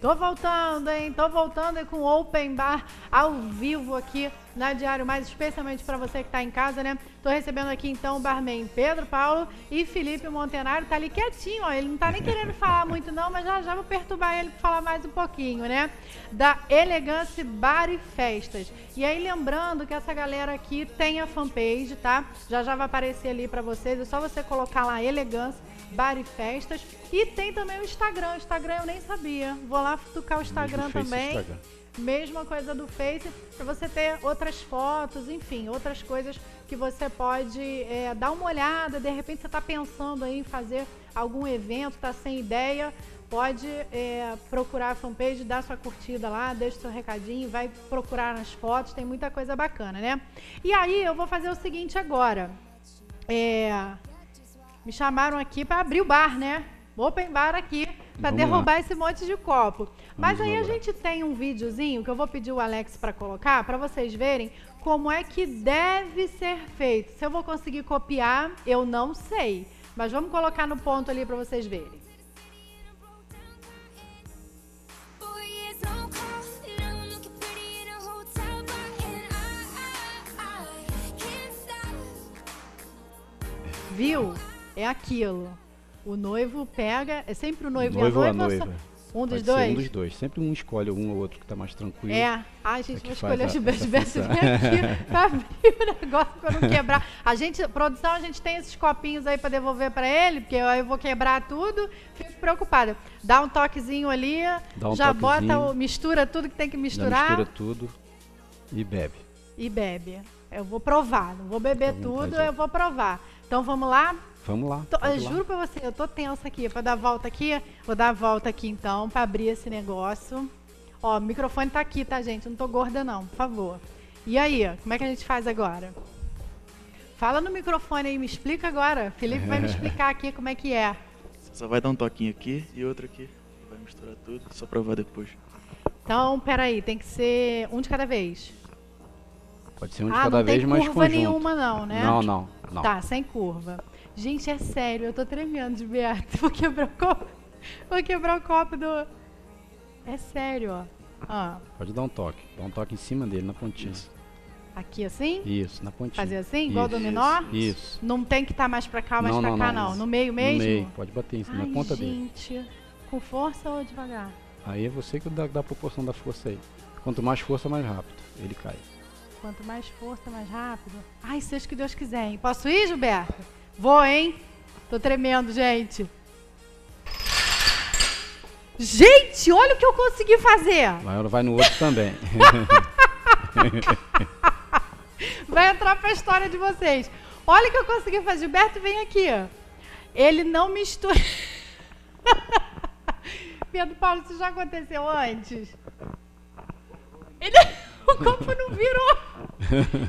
Tô voltando, hein? Tô voltando com Open Bar ao vivo aqui na Diário Mais, especialmente para você que está em casa, né? Tô recebendo aqui então o barman Pedro Paulo e Felipe Montenário. Tá ali quietinho, ó. Ele não tá nem querendo falar muito não, mas já já vou perturbar ele para falar mais um pouquinho, né? Da Elegance Bar e Festas. E aí lembrando que essa galera aqui tem a fanpage, tá? Já já vai aparecer ali para vocês. É só você colocar lá Elegance Bar e Festas. E tem também o Instagram. O Instagram eu nem sabia. Vou lá tocar o Instagram também. Instagram. Mesma coisa do Face, para você ter outras fotos, enfim, outras coisas que você pode é, dar uma olhada. De repente você está pensando em fazer algum evento, está sem ideia, pode é, procurar a fanpage, dar sua curtida lá, deixa seu recadinho, vai procurar nas fotos, tem muita coisa bacana, né? E aí eu vou fazer o seguinte agora. É, me chamaram aqui para abrir o bar, né? Open bar aqui para derrubar lá. esse monte de copo. Vamos Mas aí a gente tem um videozinho que eu vou pedir o Alex para colocar para vocês verem como é que deve ser feito. Se eu vou conseguir copiar, eu não sei. Mas vamos colocar no ponto ali para vocês verem. Viu? É aquilo. O noivo pega, é sempre o noivo, noivo e a noiva? A noiva. Um dos dois? um dos dois. Sempre um escolhe um ou outro que está mais tranquilo. É. Ai, gente, vou escolher os meus versos aqui pra abrir o negócio para não quebrar. A gente, produção, a gente tem esses copinhos aí para devolver para ele, porque eu vou quebrar tudo. Fico preocupada. Dá um toquezinho ali, um já toquezinho, bota, mistura tudo que tem que misturar. mistura tudo e bebe. E bebe. Eu vou provar, não vou beber então, tudo, eu vou provar. Então vamos lá? Vamos lá. Tô, eu juro pra você, eu tô tensa aqui. Pra dar a volta aqui, vou dar a volta aqui então, pra abrir esse negócio. Ó, o microfone tá aqui, tá, gente? Eu não tô gorda, não, por favor. E aí, como é que a gente faz agora? Fala no microfone aí, me explica agora. Felipe vai me explicar aqui como é que é. Você só vai dar um toquinho aqui e outro aqui. Vai misturar tudo, só provar depois. Então, peraí, tem que ser um de cada vez. Pode ser um de ah, cada vez, mas conjunto. não tem curva nenhuma não, né? Não, não, não. Tá, sem curva. Gente, é sério, eu tô tremendo de Beato. Vou quebrar o copo. Vou quebrar o copo do. É sério, ó. ó. Pode dar um toque. Dá um toque em cima dele, na pontinha. Aqui assim? Isso, na pontinha. Fazer assim, igual isso, dominó? Isso. Não tem que estar tá mais pra cá, mais não, pra não, cá, não. não. No meio mesmo? No meio, pode bater em cima, na ponta gente, dele. com força ou devagar? Aí é você que dá, dá a proporção da força aí. Quanto mais força, mais rápido ele cai. Quanto mais força, mais rápido. Ai, seja que Deus quiser, hein? Posso ir, Gilberto? Vou, hein? Tô tremendo, gente. Gente, olha o que eu consegui fazer. Vai, vai no outro também. vai entrar pra história de vocês. Olha o que eu consegui fazer. Gilberto, vem aqui. Ele não mistura. Pedro Paulo, isso já aconteceu antes? Ele... o copo não virou.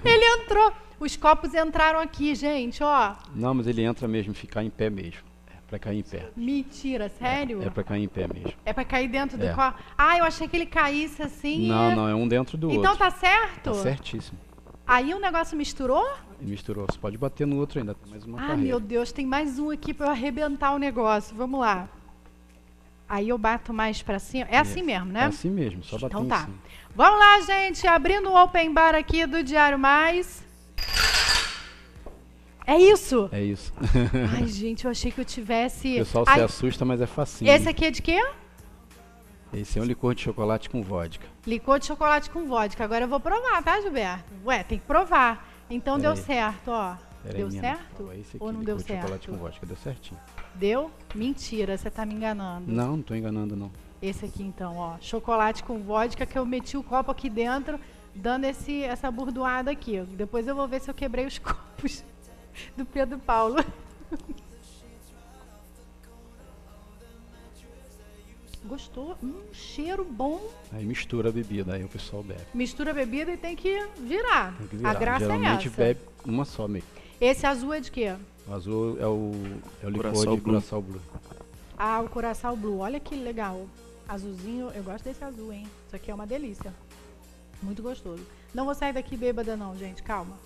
Ele entrou. Os copos entraram aqui, gente, ó. Não, mas ele entra mesmo, ficar em pé mesmo. É pra cair em pé. Mentira, sério? É, é pra cair em pé mesmo. É pra cair dentro do é. copo. Ah, eu achei que ele caísse assim. Não, não, é um dentro do então, outro. Então tá certo? Tá certíssimo. Aí o negócio misturou? Misturou. Você pode bater no outro ainda. Tem mais uma Ah, carreira. meu Deus, tem mais um aqui pra eu arrebentar o negócio. Vamos lá. Aí eu bato mais pra cima. É, é assim mesmo, né? É assim mesmo, só bater então, tá. Vamos lá, gente. Abrindo o open bar aqui do Diário Mais. É isso? É isso. Ai, gente, eu achei que eu tivesse. O pessoal Ai, se assusta, mas é facinho. Esse aqui é de quê? Esse é um licor de chocolate com vodka. Licor de chocolate com vodka. Agora eu vou provar, tá, Gilberto? Ué, tem que provar. Então Pera deu aí. certo, ó. Pera deu aí, certo? Aqui, Ou não deu certo? de chocolate com vodka, deu certinho. Deu? Mentira, você tá me enganando. Não, não tô enganando, não. Esse aqui, então, ó. Chocolate com vodka, que eu meti o copo aqui dentro, dando esse, essa burdoada aqui. Depois eu vou ver se eu quebrei os copos do Pedro Paulo. Gostou? Um cheiro bom. Aí mistura a bebida, aí o pessoal bebe. Mistura a bebida e tem que virar. Tem que virar. A graça Geralmente é essa. bebe uma só meio. Esse azul é de quê? O azul é o, é o licor de Curaçao Blue. Ah, o Curaçao Blue. Olha que legal. Azulzinho, eu gosto desse azul, hein? Isso aqui é uma delícia. Muito gostoso. Não vou sair daqui bêbada não, gente. Calma.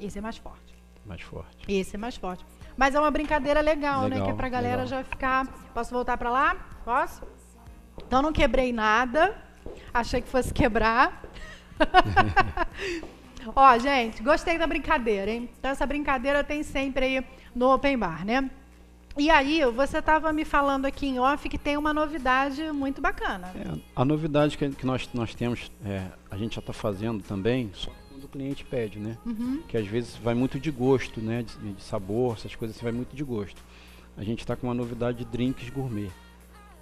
Esse é mais forte. Mais forte. Esse é mais forte. Mas é uma brincadeira legal, né? Legal, Que é pra galera legal. já ficar. Posso voltar pra lá? Posso? Então não quebrei nada. Achei que fosse quebrar. Ó, gente, gostei da brincadeira, hein? Então essa brincadeira tem sempre aí no Open Bar, né? E aí, você estava me falando aqui em off que tem uma novidade muito bacana. É, a novidade que, que nós, nós temos, é, a gente já está fazendo também, o cliente pede, né? Uhum. Que às vezes vai muito de gosto, né? De, de sabor, essas coisas assim, vai muito de gosto. A gente está com uma novidade de drinks gourmet.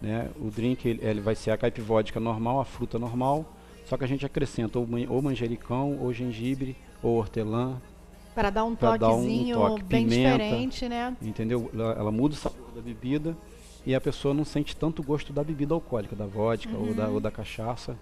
Né? O drink ele, ele vai ser a caipivódica normal, a fruta normal, só que a gente acrescenta ou, man- ou manjericão, ou gengibre, ou hortelã, Para dar um Pra dar um toquezinho toque, bem pimenta. diferente, né? entendeu? Ela, ela muda o sabor da bebida e a pessoa não sente tanto gosto da bebida alcoólica, da vodka ou, da, ou da cachaça,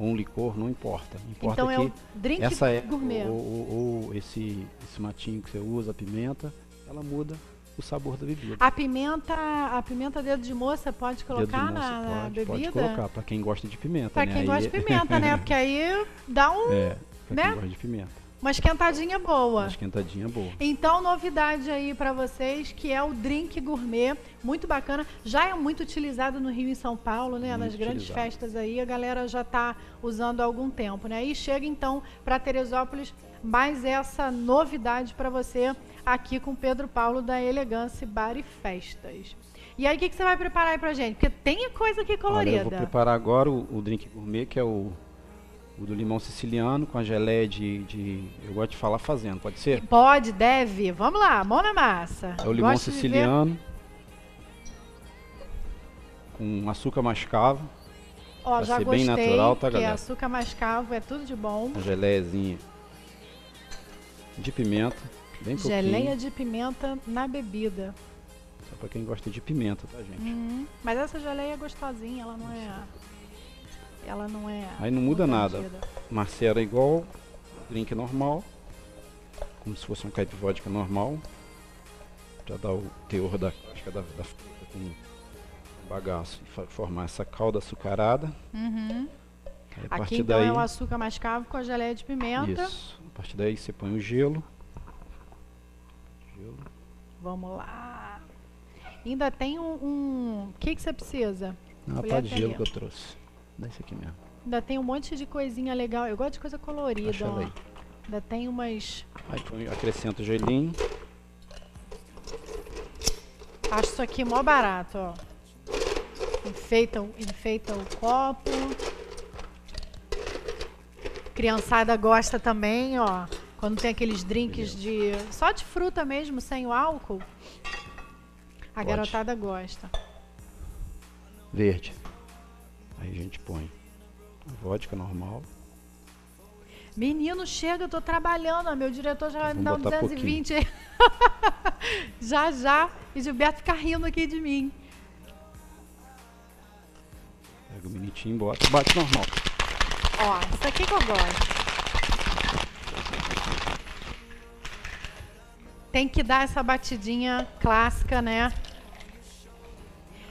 ou um licor, não importa. Importa. Então é que o drink essa é gourmet. ou, ou- ou esse, esse matinho que você usa, a pimenta, ela muda o sabor da bebida. A pimenta, a pimenta dedo de moça pode colocar moça, na, na pode, bebida? Pode colocar, para quem gosta de pimenta. Pra né? quem Aí- gosta de pimenta, né? Porque aí dá um, é, pra né? quem gosta de pimenta. Uma esquentadinha boa. Uma esquentadinha boa. Então, novidade aí pra vocês, que é o drink gourmet, muito bacana. Já é muito utilizado no Rio e em São Paulo, né? Muito Nas grandes utilizado. festas aí, a galera já tá usando há algum tempo, né? E chega então pra Teresópolis mais essa novidade pra você aqui com Pedro Paulo da Elegância Bar e Festas. E aí, o que, que você vai preparar aí pra gente? Porque tem coisa aqui Olha, colorida. eu vou preparar agora o, o drink gourmet, que é o, o do limão siciliano com a geleia de, de- Eu gosto de falar fazendo, pode ser? Pode, deve. Vamos lá, mão na massa. É o limão Gosto siciliano com açúcar mascavo, Ó, Pra já ser gostei, bem natural, tá, galera? açúcar mascavo é tudo de bom. a geleiazinha de pimenta, bem pouquinho, Geleia de pimenta na bebida. só pra quem gosta de pimenta, tá gente? Uhum. Mas essa geleia é gostosinha, ela não é. Ela não é. Aí não muda nada. confundida. Macera igual drink normal, como se fosse um caipivódica normal, pra dar o teor da casca da, da fruta com o bagaço e formar essa calda açucarada. Uhum. Aí, a Aqui então daí, é o açúcar mascavo com a geleia de pimenta. isso. A partir daí você põe o gelo. Gelo. Vamos lá. Ainda tem um. um- O que, que você precisa? Ah, pá de gelo que eu trouxe. Dá esse aqui mesmo. Ainda tem um monte de coisinha legal. Eu gosto de coisa colorida, ó. Ainda tem umas. Aí acrescenta o gelinho. Acho isso aqui mó barato, ó. Enfeita, o- enfeita o copo. Criançada gosta também, ó. Quando tem aqueles drinks de. só de fruta mesmo, sem o álcool. A Pode. garotada gosta. Verde. Aí a gente põe a vodka normal. Menino, chega, eu tô trabalhando. ó, Meu diretor já vai me dar um botar 220 aí. já, já. E Gilberto fica rindo aqui de mim. Pega o minutinho e bota. Bate normal. Ó, isso aqui que eu gosto. Tem que dar essa batidinha clássica, né?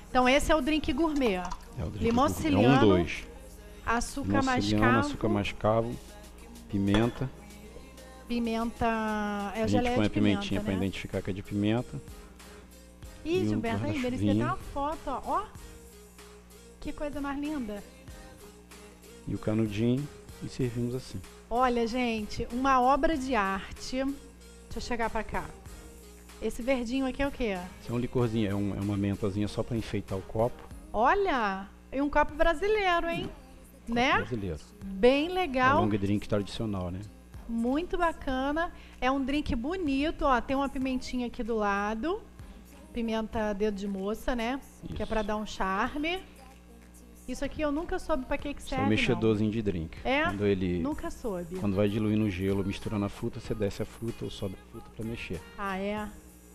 Então esse é o drink gourmet, ó. É o Limão siciliano, É um, dois. Açúcar mascavo, açúcar mascavo, pimenta. pimenta, é a gente põe a pimentinha né? identificar que é de pimenta. Ih, Gilberto, aí, guarda-chuvinha. dar uma foto, ó. Ó, que coisa mais linda. E o canudinho. E servimos assim. Olha, gente, uma obra de arte. Deixa eu chegar pra cá. Esse verdinho aqui é o quê? Isso é um licorzinho, é, um- é uma mentazinha só pra enfeitar o copo. Olha, e um copo brasileiro, hein? copo Né? Brasileiro. Bem É um legal, long drink tradicional, né? muito bacana. É um drink bonito, ó. Tem uma pimentinha aqui do lado. Pimenta dedo de moça, né? Que é Isso. pra dar um charme. Isso aqui eu nunca soube pra que que Isso é serve, um mexedorzinho de drink. É? Quando ele. Nunca soube. Quando vai diluindo o gelo, misturando a fruta, você desce a fruta ou sobe a fruta pra mexer. Ah, é?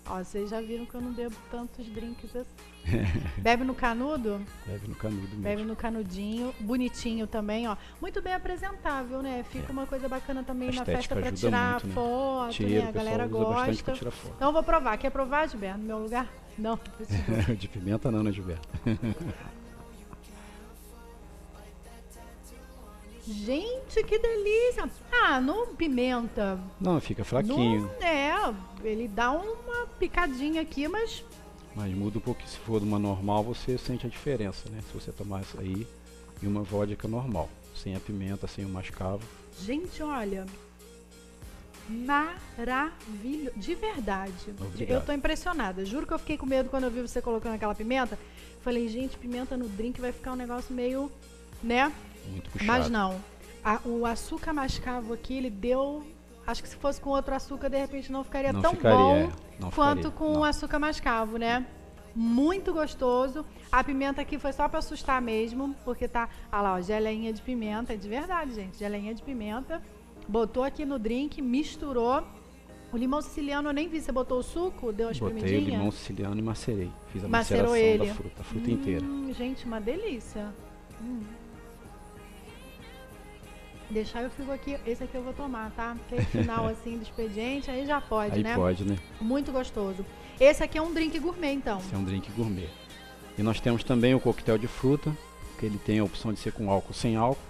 Ó, vocês já viram que eu não bebo tantos drinks assim. Bebe no canudo? Leve no canudo mesmo. Bebe no canudinho, bonitinho também, ó. Muito bem apresentável, né? Fica uma coisa bacana também É. A na festa pra ajuda tirar muito, né? foto, né? o A galera gosta. tirar foto. Então vou provar. Quer provar, Gilberto, no meu lugar? Não. de pimenta não, né, Gilberto? Gente, que delícia! Ah, no pimenta. Não, fica fraquinho. Não, é, ele dá uma picadinha aqui, mas Mas muda um pouquinho. Se for de uma normal, você sente a diferença, né? Se você tomar essa aí e uma vodka normal. Sem a pimenta, sem o mascavo. Gente, olha. Maravilhoso. De verdade. Obrigado. Eu tô impressionada. Juro que eu fiquei com medo quando eu vi você colocando aquela pimenta. Falei, gente, pimenta no drink vai ficar um negócio meio, né? Muito puxado. Mas não. A- o açúcar mascavo aqui, ele deu. Acho que se fosse com outro açúcar, de repente não ficaria Não tão ficaria, bom é, quanto ficaria, com não. o açúcar mascavo, né? Muito gostoso. A pimenta aqui foi só pra assustar mesmo, porque tá, ah lá, ó, geleinha de pimenta, é de verdade, gente, geleinha de pimenta. Botou aqui no drink, misturou. O limão siciliano eu nem vi, você botou o suco, deu uma Botei o espremidinha? limão siciliano e macerei. Fiz a Macerou maceração ele. da fruta, a fruta inteira. Hum, gente, uma delícia. Hum. Deixar eu fico aqui, esse aqui eu vou tomar, tá? Porque final assim do expediente, aí já pode, Aí né? pode, né? Muito gostoso. Esse aqui é um drink gourmet, então. Esse é um drink gourmet. E nós temos também o coquetel de fruta, que ele tem a opção de ser com álcool sem álcool.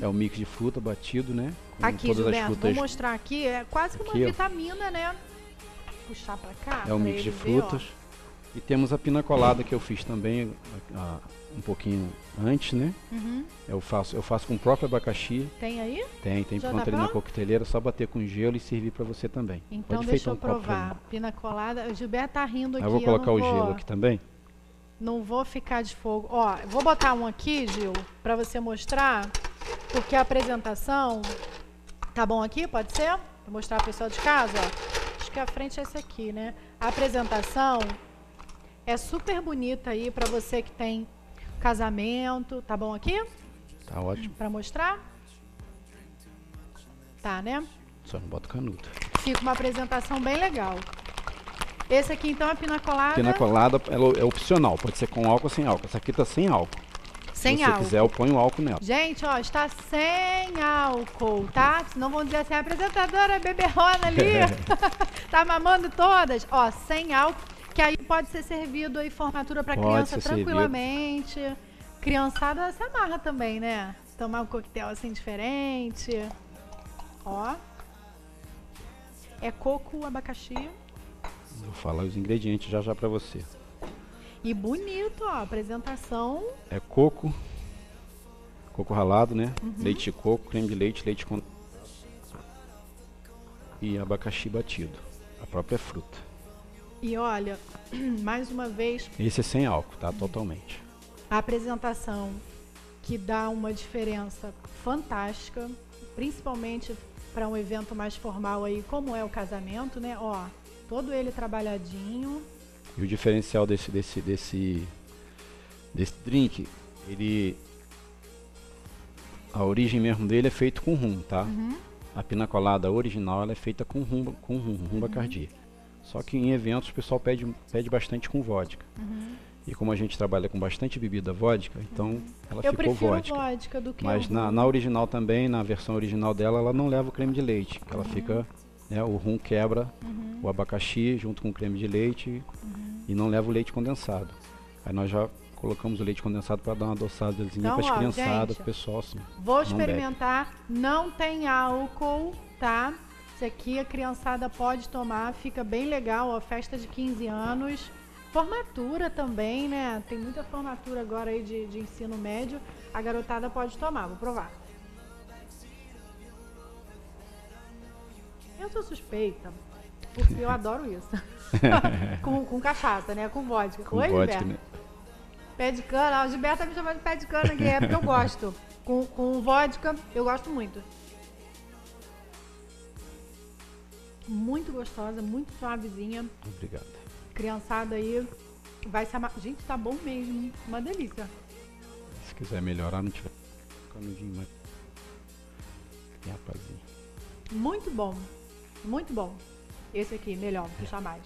É o mix de fruta batido, né? Com Uhum. Aqui, todas as Gilberto, vou frutas. mostrar aqui, é quase que uma Aqui, ó. vitamina, né? Puxar pra cá. É um mix de ele ver, ó. frutas. E temos a pina colada que eu fiz também ah, um pouquinho antes, né? Uhum. Eu faço, eu faço com o próprio abacaxi. Tem aí? Tem, tem Já pronto tá ali na pronto? coqueteleira, só bater com gelo e servir para você também. Então Pode deixa eu um provar. Pina colada. O Gilberto tá rindo aqui. Eu vou colocar não o vou, gelo aqui também. Não vou ficar de fogo. Ó, eu vou botar um aqui, Gil, pra você mostrar. Porque a apresentação. Tá bom aqui? Pode ser? Vou mostrar pro pessoal de casa, ó. Acho que a frente é esse aqui, né? A apresentação é super bonita aí pra você que tem casamento. Tá bom aqui? Tá ótimo. Pra mostrar? Tá, né? Só não bota canudo. Fica uma apresentação bem legal. Esse aqui, então, é pina colada. Pina colada ela é opcional, pode ser com álcool ou sem álcool. Essa aqui tá sem álcool. sem Se você álcool. quiser, eu ponho álcool nela. Gente, ó, está sem álcool, tá? Senão vão dizer assim, a apresentadora beberrona ali, tá mamando todas. Ó, sem álcool, que aí pode ser servido aí formatura para criança ser servido. tranquilamente. Criançada se amarra também, né? Tomar um coquetel assim diferente. Ó. É coco, abacaxi. Vou falar os ingredientes já já pra você. E bonito, ó, apresentação. É coco, coco ralado, né? Uhum. Leite de coco, creme de leite, leite com e abacaxi batido, a própria fruta. E olha, mais uma vez, Esse é sem álcool, tá? Totalmente. a apresentação que dá uma diferença fantástica, principalmente para um evento mais formal aí, como é o casamento, né? Ó, todo ele trabalhadinho. E o diferencial desse desse desse desse drink, ele a origem mesmo dele é feito com rum, tá? Uhum. A pina colada original ela é feita com rum, com rum, rum Uhum. Bacardi. Só que em eventos o pessoal pede, pede bastante com vodka. Uhum. E como a gente trabalha com bastante bebida vodka, então ela Eu ficou vodka. vodka do que Mas o na, na original também, na versão original dela, ela não leva o creme de leite. Ela fica, né, o rum quebra Uhum. o abacaxi junto com o creme de leite e não leva o leite condensado. Aí nós já colocamos o leite condensado para dar uma adoçadazinha Então, para as criançadas, pro pessoal assim. Vou não bebe. experimentar. Não tem álcool, tá? Isso aqui a criançada pode tomar, fica bem legal, ó, festa de 15 anos. Formatura também, né? Tem muita formatura agora aí de, de ensino médio. A garotada pode tomar, vou provar. Eu sou suspeita, porque eu adoro isso. com, com cachaça, né? Com vodka. Com Oi, vodka, Gilberto? né? Pé de cana, o Gilberto tá me chamando de pé de cana aqui, é porque eu gosto. Com, com vodka, eu gosto muito. Muito gostosa, muito suavezinha. Obrigado. Criançada aí vai se amar. Gente, tá bom mesmo. Uma delícia. Se quiser melhorar, não tiver canudinho, mas. E rapazinho. Muito bom. Muito bom. Esse aqui, melhor, vou puxar mais.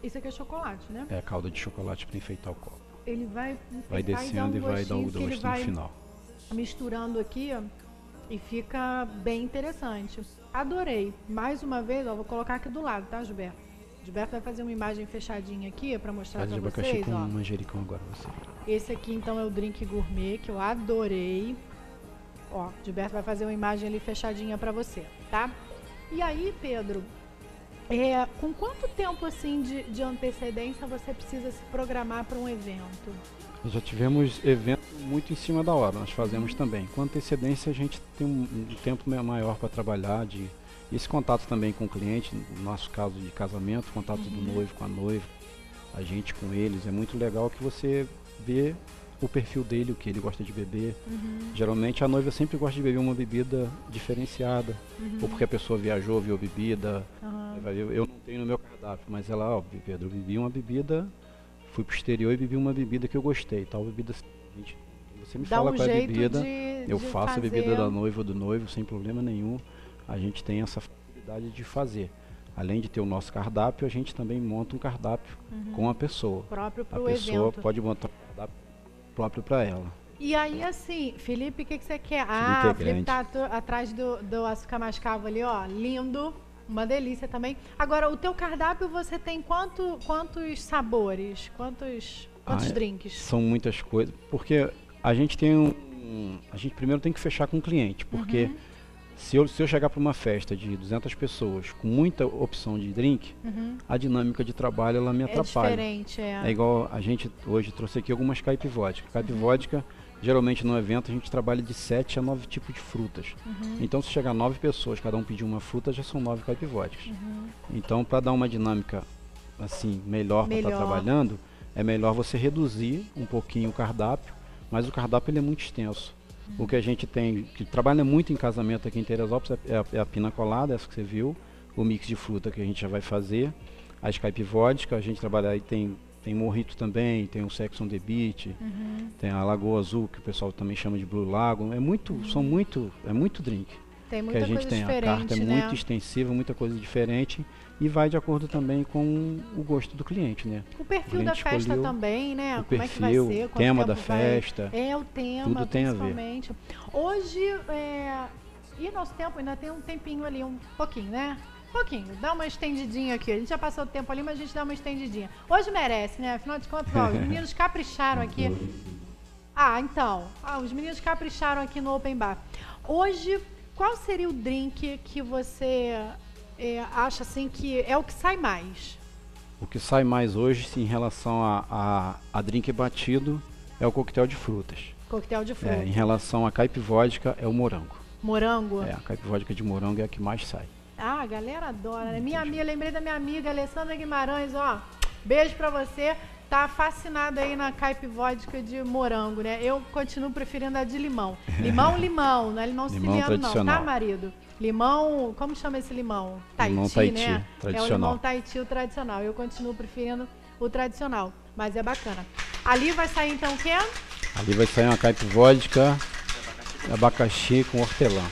Isso aqui é chocolate, né? É a calda de chocolate para enfeitar o copo. Ele vai Vai descendo e um vai dar o gosto no vai final. Misturando aqui, ó, e fica bem interessante. Adorei. Mais uma vez, ó, vou colocar aqui do lado, tá, Gilberto? Gilberto vai fazer uma imagem fechadinha aqui para mostrar para vocês, com ó. manjericão agora você. Esse aqui então é o drink gourmet que eu adorei. Ó, Gilberto vai fazer uma imagem ali fechadinha para você, tá? E aí, Pedro, é, com quanto tempo assim de, de antecedência você precisa se programar para um evento? Já tivemos eventos muito em cima da hora, nós fazemos também. Com antecedência a gente tem um, tempo maior para trabalhar, de esse contato também com o cliente, no nosso caso de casamento, contato uhum. do noivo com a noiva, a gente com eles, é muito legal que você vê o perfil dele, o que ele gosta de beber. Uhum. Geralmente a noiva sempre gosta de beber uma bebida diferenciada, uhum. ou porque a pessoa viajou, viu bebida. Eu, eu, não tenho no meu cardápio, mas ela, ó, Pedro, eu bebi uma bebida, fui pro exterior e bebi uma bebida que eu gostei, tal bebida. Gente, você me Dá fala um qual é a bebida, de, eu de faço fazer. a bebida da noiva ou do noivo sem problema nenhum. A gente tem essa facilidade de fazer. Além de ter o nosso cardápio, a gente também monta um cardápio uhum. com a pessoa. Próprio a pro pessoa evento. pode montar um cardápio próprio para ela. E aí, assim, Felipe, o que, que você quer? ah, é o Felipe tá atrás do, do açúcar mascavo ali, ó. Lindo. Uma delícia também. Agora, o teu cardápio, você tem quanto, quantos sabores? Quantos, quantos Ah, é. drinks? São muitas coisas, porque a gente tem um, a gente primeiro tem que fechar com o cliente, porque Uhum. se, eu, se eu chegar para uma festa de 200 pessoas com muita opção de drink, Uhum. a dinâmica de trabalho ela me É atrapalha. diferente, é. É igual a gente hoje trouxe aqui algumas caipivódicas. Uhum. Geralmente no evento a gente trabalha de 7 a 9 tipos de frutas. Uhum. Então se chegar 9 pessoas, cada um pedir uma fruta, já são 9 caipivódicas. Uhum. Então para dar uma dinâmica assim melhor para estar Melhor. trabalhando, é melhor você reduzir um pouquinho o cardápio, mas o cardápio ele é muito extenso. O que a gente tem, que trabalha muito em casamento aqui em Teresópolis, é a, é a pina colada, essa que você viu, o mix de fruta que a gente já vai fazer, a Skype vodka, a gente trabalha aí, tem, tem morrito também, tem o Sex on the Beach, Uhum. tem a Lagoa Azul, que o pessoal também chama de Blue Lago, é muito, são muito, é muito drink Tem que muita a gente coisa tem. A carta é né? muito extensiva, muita coisa diferente e vai de acordo também com o gosto do cliente, né? O perfil O da festa também, né? o Como é que vai perfil, ser? Quanto tema da vai- festa. É o tema, Tudo tem a ver. Hoje, é... e nosso tempo ainda tem um tempinho ali, um pouquinho, né? Um pouquinho. Dá uma estendidinha aqui. A gente já passou o tempo ali, mas a gente dá uma estendidinha. Hoje merece, né? Afinal de contas, ó, os meninos capricharam aqui. Ah, então. Ah, os meninos capricharam aqui no Open Bar. Hoje, qual seria o drink que você é, acha assim que é o que sai mais? O que sai mais hoje sim, em relação a, a, a drink batido é o coquetel de frutas. Coquetel de fruta. É, em relação a caipivódica é o morango. Morango? É, a caipivódica de morango é a que mais sai. Ah, a galera adora, né? Minha amiga, lembrei da minha amiga Alessandra Guimarães, ó. Beijo pra você. Tá fascinada aí na caipivódica de morango, né? Eu continuo preferindo a de limão. Limão, limão, não é limão, siciliano não, tá, marido? Limão, como chama esse limão? Tahiti, Limão Tahiti, né? É o limão Tahiti, o tradicional. Eu continuo preferindo o tradicional, mas é bacana. Ali vai sair então o quê? Ali vai sair uma caipivódica, abacaxi com hortelã.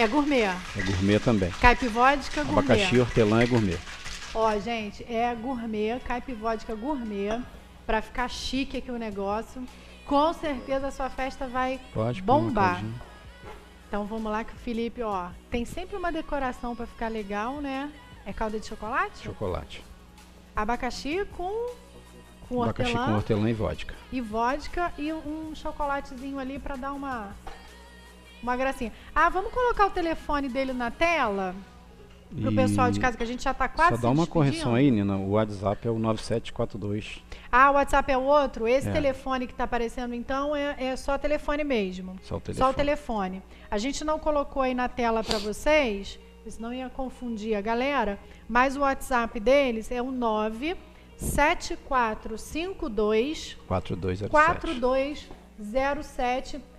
É gourmet. É gourmet também. Caipivódica gourmet. Abacaxi, hortelã é gourmet. Ó, gente, é gourmet, caipivódica gourmet, pra ficar chique aqui o negócio. Com certeza a sua festa vai Pode bombar. Então vamos lá que o Felipe, ó, tem sempre uma decoração pra ficar legal, né? É calda de chocolate? Chocolate. Abacaxi com, com Abacaxi hortelã com hortelã e vodka. e vodka e um chocolatezinho ali pra dar uma uma gracinha. Ah, vamos colocar o telefone dele na tela pro E pessoal de casa que a gente já tá quase Só dá uma correção aí, Nina. O WhatsApp é o 9742. Ah, o WhatsApp é o outro? Esse É. telefone que está aparecendo, então, é, é só telefone mesmo. Só o telefone. Só o telefone. A gente não colocou aí na tela para vocês, senão ia confundir a galera, mas o WhatsApp deles é o 97452 4207. 4207.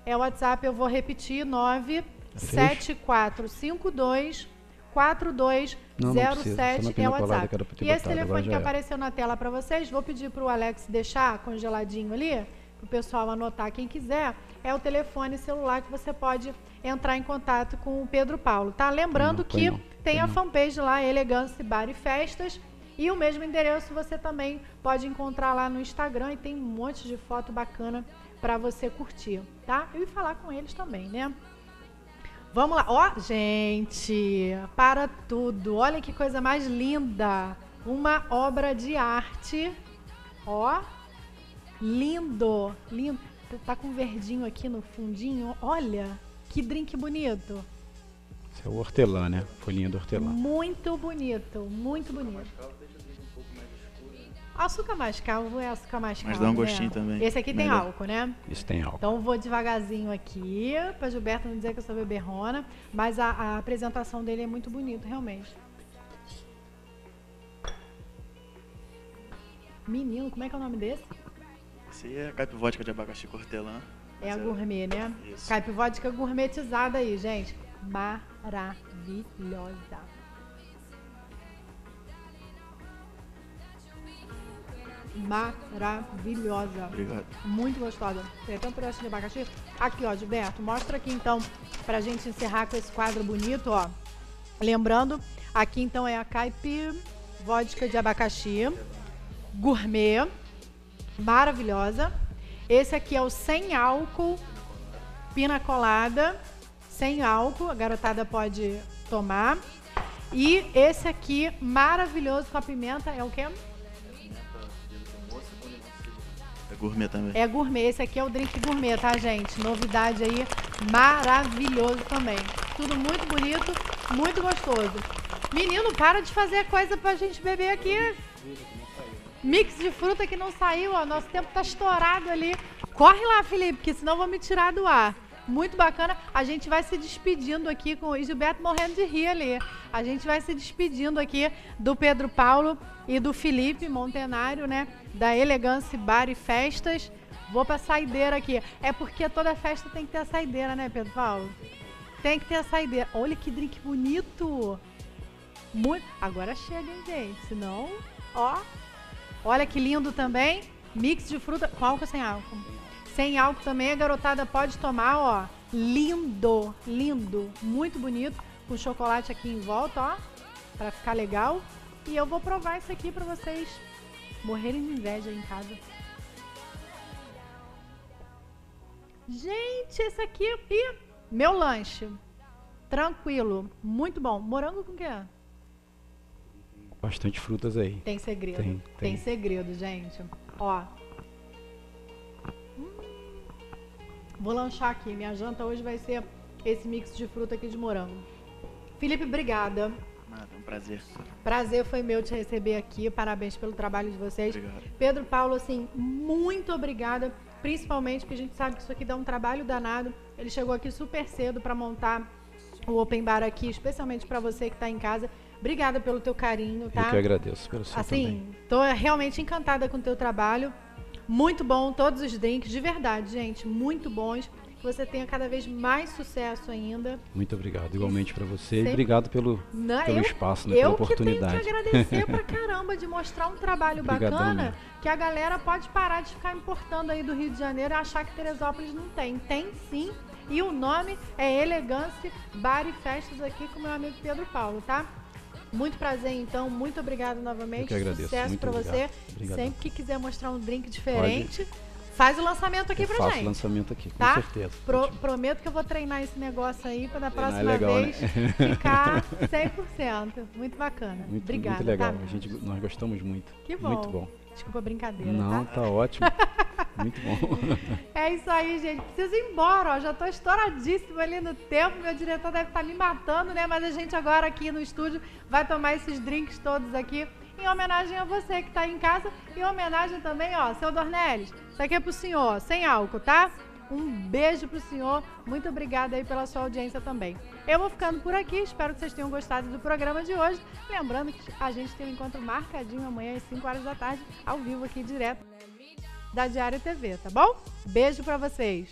É o WhatsApp, eu vou repetir, 97452 4207 Não, não precisa, só na é pina o WhatsApp. E esse telefone que apareceu na tela para vocês, vou pedir para o Alex deixar congeladinho ali, para o pessoal anotar quem quiser. É o telefone celular que você pode entrar em contato com o Pedro Paulo, tá? Lembrando que não, tem a fanpage lá, Elegância Bar e Festas. E o mesmo endereço você também pode encontrar lá no Instagram e tem um monte de foto bacana para você curtir, tá? E falar com eles também, né? Vamos lá. Ó, gente, para tudo. Olha que coisa mais linda. Uma obra de arte. Ó, lindo, lindo. Tá com verdinho aqui no fundinho. Olha, Que drink bonito. Esse é o hortelã, né? Folhinha do hortelã. Muito bonito, muito bonito. Açúcar mais calvo é açúcar mais calvo. Mas dá um né? gostinho também. Esse aqui tem Melhor. álcool, né? Isso tem álcool. Então vou devagarzinho aqui, pra Gilberto não dizer que eu sou beberrona, mas a, a apresentação dele é muito bonito, realmente. Menino, como é que é o nome desse? Esse aí é caipo vodka de abacaxi com hortelã. É a Esse gourmet, né? Isso. Caipe vodka gourmetizada aí, gente. Maravilhosa. Maravilhosa. Obrigado. Muito gostosa. Tem até um pedacinho de abacaxi. Aqui, ó, Gilberto, mostra aqui então, pra gente encerrar com esse quadro bonito, ó. Lembrando, aqui então é a caipe vodka de abacaxi, gourmet, maravilhosa. Esse aqui é o sem álcool, pina colada, sem álcool, a garotada pode tomar. E esse aqui, maravilhoso com a pimenta, é o quê? Gourmet também. É gourmet. Esse aqui é o drink gourmet, tá, gente? Novidade aí, maravilhoso também. Tudo muito bonito, muito gostoso. Menino, para de fazer coisa pra gente beber aqui. Mix de fruta que não saiu, ó. Nosso tempo tá estourado ali. Corre lá, Felipe, que senão vou me tirar do ar. Muito bacana. A gente vai se despedindo aqui com o Gilberto morrendo de rir ali. A gente vai se despedindo aqui do Pedro Paulo e do Felipe Montenário, né? Da Elegância Bar e Festas. Vou pra saideira aqui. É porque toda festa tem que ter a saideira, né, Pedro Paulo? Tem que ter a saideira. Olha que drink bonito. Muito. Agora chega, hein, gente? Senão, ó. Olha que lindo também. Mix de fruta. Com álcool ou sem álcool? Sem álcool também, a garotada pode tomar, ó. Lindo, lindo. Muito bonito. Com chocolate aqui em volta, ó. Pra ficar legal. E eu vou provar isso aqui pra vocês morrerem de inveja aí em casa. Gente, esse aqui. Ih, meu lanche. Tranquilo. Muito bom. Morango com o quê? Bastante frutas aí. Tem segredo. Tem, Tem, tem. segredo, gente. Ó. Vou lanchar aqui. Minha janta hoje vai ser esse mix de fruta aqui de morango. Felipe, obrigada. Nada, é um prazer. Prazer foi meu te receber aqui. Parabéns pelo trabalho de vocês. Obrigado. Pedro Paulo, assim, muito obrigada. Principalmente porque a gente sabe que isso aqui dá um trabalho danado. Ele chegou aqui super cedo para montar o Open Bar aqui, especialmente para você que está em casa. Obrigada pelo teu carinho, tá? Eu que agradeço pelo seu também. Assim, tô realmente encantada com o teu trabalho. Muito bom, todos os drinks, de verdade, gente, muito bons. Que você tenha cada vez mais sucesso ainda. Muito obrigado. Igualmente para você. Sempre- obrigado pelo, Não, pelo eu, espaço, né, pela eu que oportunidade. tenho que agradecer pra caramba de mostrar um trabalho Obrigadão bacana mesmo. que a galera pode parar de ficar importando aí do Rio de Janeiro e achar que Teresópolis não tem. Tem sim. E o nome é Elegância Bar e Festas aqui com meu amigo Pedro Paulo, tá? Muito prazer, então. Muito obrigado novamente. Eu que agradeço. Sucesso obrigado. você. Obrigadão. Sempre que quiser mostrar um drink diferente, faz o lançamento aqui Eu pra faço gente. lançamento aqui, com tá? certeza. Pro- prometo que eu vou treinar esse negócio aí pra da é próxima legal, vez né? ficar 100%. Muito bacana. Muito, Obrigada. muito legal. tá? A gente, nós gostamos muito. Que bom. Muito bom. Desculpa a brincadeira, Não, tá? tá ótimo. muito bom. É isso aí, gente. Preciso ir embora, ó. Já tô estouradíssima ali no tempo. Meu diretor deve estar me matando, né? Mas a gente agora aqui no estúdio vai tomar esses drinks todos aqui. Em homenagem a você que está em casa. Em homenagem também, ó, seu Dornelles. Isso aqui é pro senhor, sem álcool, tá? Um beijo pro senhor. Muito obrigada aí pela sua audiência também. Eu vou ficando por aqui. Espero que vocês tenham gostado do programa de hoje. Lembrando que a gente tem um encontro marcadinho amanhã às 5 horas da tarde, ao vivo aqui direto da Diário TV, tá bom? Beijo pra vocês.